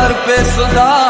kadar personal